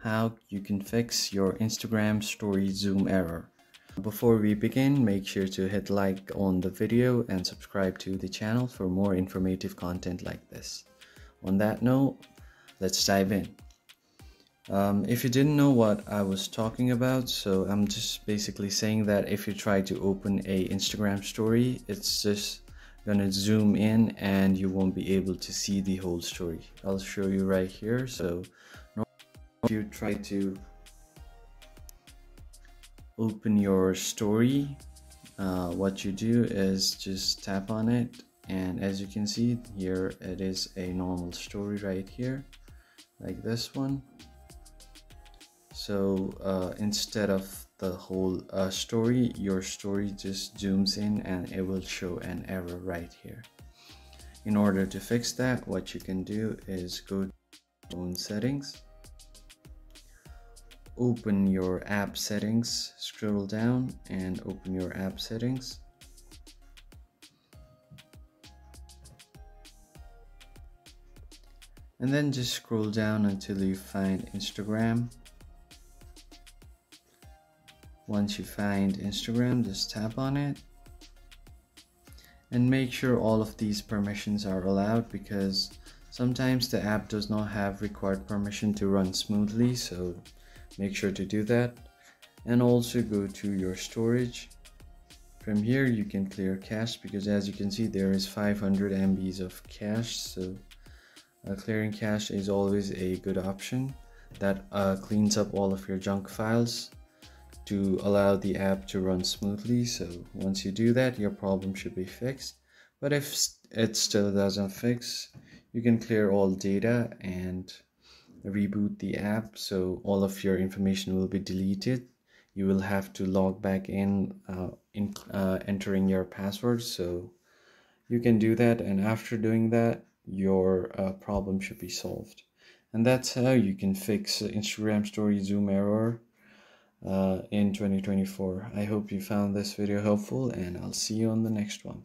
how you can fix your Instagram story zoom error. Before we begin, make sure to hit like on the video and subscribe to the channel for more informative content like this. On that note, let's dive in. Um, if you didn't know what I was talking about, so I'm just basically saying that if you try to open a Instagram story, it's just gonna zoom in and you won't be able to see the whole story. I'll show you right here. So you try to open your story, uh, what you do is just tap on it and as you can see here it is a normal story right here like this one. So uh, instead of the whole uh, story your story just zooms in and it will show an error right here. In order to fix that what you can do is go to phone settings open your app settings scroll down and open your app settings. And then just scroll down until you find Instagram. Once you find Instagram just tap on it. And make sure all of these permissions are allowed because sometimes the app does not have required permission to run smoothly so make sure to do that. And also go to your storage. From here you can clear cache because as you can see there is 500 MBs of cache. So uh, clearing cache is always a good option that uh, cleans up all of your junk files to allow the app to run smoothly. So once you do that your problem should be fixed. But if it still doesn't fix you can clear all data and reboot the app so all of your information will be deleted. You will have to log back in, uh, in uh, entering your password so you can do that and after doing that your uh, problem should be solved. And that's how you can fix instagram story zoom error uh, in 2024 i hope you found this video helpful and i'll see you on the next one